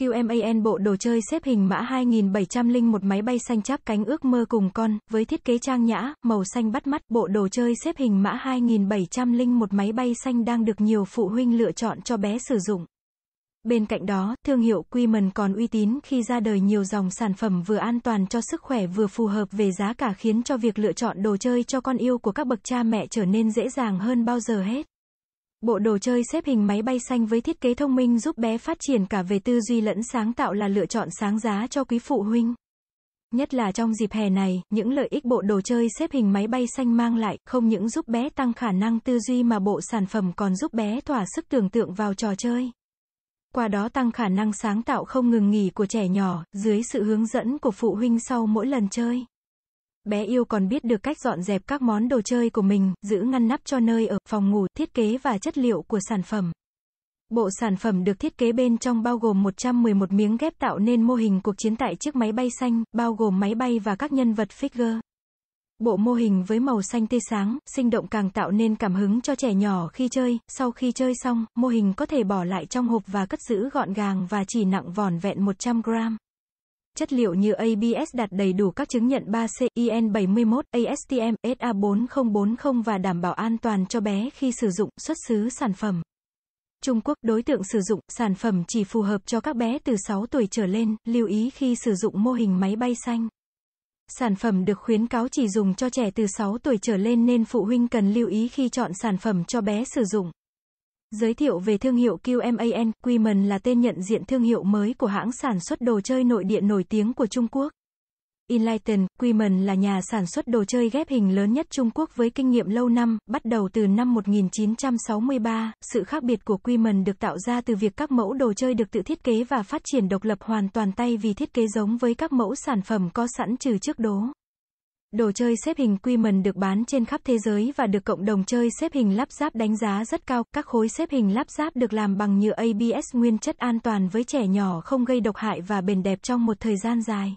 QMAN bộ đồ chơi xếp hình mã 2701 máy bay xanh chắp cánh ước mơ cùng con, với thiết kế trang nhã, màu xanh bắt mắt, bộ đồ chơi xếp hình mã 2701 máy bay xanh đang được nhiều phụ huynh lựa chọn cho bé sử dụng. Bên cạnh đó, thương hiệu Quimần còn uy tín khi ra đời nhiều dòng sản phẩm vừa an toàn cho sức khỏe vừa phù hợp về giá cả khiến cho việc lựa chọn đồ chơi cho con yêu của các bậc cha mẹ trở nên dễ dàng hơn bao giờ hết. Bộ đồ chơi xếp hình máy bay xanh với thiết kế thông minh giúp bé phát triển cả về tư duy lẫn sáng tạo là lựa chọn sáng giá cho quý phụ huynh. Nhất là trong dịp hè này, những lợi ích bộ đồ chơi xếp hình máy bay xanh mang lại, không những giúp bé tăng khả năng tư duy mà bộ sản phẩm còn giúp bé thỏa sức tưởng tượng vào trò chơi. Qua đó tăng khả năng sáng tạo không ngừng nghỉ của trẻ nhỏ, dưới sự hướng dẫn của phụ huynh sau mỗi lần chơi. Bé yêu còn biết được cách dọn dẹp các món đồ chơi của mình, giữ ngăn nắp cho nơi ở, phòng ngủ, thiết kế và chất liệu của sản phẩm. Bộ sản phẩm được thiết kế bên trong bao gồm 111 miếng ghép tạo nên mô hình cuộc chiến tại chiếc máy bay xanh, bao gồm máy bay và các nhân vật figure. Bộ mô hình với màu xanh tươi sáng, sinh động càng tạo nên cảm hứng cho trẻ nhỏ khi chơi, sau khi chơi xong, mô hình có thể bỏ lại trong hộp và cất giữ gọn gàng và chỉ nặng vỏn vẹn 100 gram. Chất liệu như ABS đạt đầy đủ các chứng nhận 3C, IN71, ASTM, SA4040 và đảm bảo an toàn cho bé khi sử dụng, xuất xứ sản phẩm. Trung Quốc, đối tượng sử dụng, sản phẩm chỉ phù hợp cho các bé từ 6 tuổi trở lên, lưu ý khi sử dụng mô hình máy bay xanh. Sản phẩm được khuyến cáo chỉ dùng cho trẻ từ 6 tuổi trở lên nên phụ huynh cần lưu ý khi chọn sản phẩm cho bé sử dụng. Giới thiệu về thương hiệu QMAN, Quimen là tên nhận diện thương hiệu mới của hãng sản xuất đồ chơi nội địa nổi tiếng của Trung Quốc. Enlighten, Quimen là nhà sản xuất đồ chơi ghép hình lớn nhất Trung Quốc với kinh nghiệm lâu năm, bắt đầu từ năm 1963. Sự khác biệt của Quimen được tạo ra từ việc các mẫu đồ chơi được tự thiết kế và phát triển độc lập hoàn toàn tay vì thiết kế giống với các mẫu sản phẩm có sẵn trừ trước đó. Đồ chơi xếp hình Quimon được bán trên khắp thế giới và được cộng đồng chơi xếp hình lắp ráp đánh giá rất cao. Các khối xếp hình lắp ráp được làm bằng nhựa ABS nguyên chất an toàn với trẻ nhỏ không gây độc hại và bền đẹp trong một thời gian dài.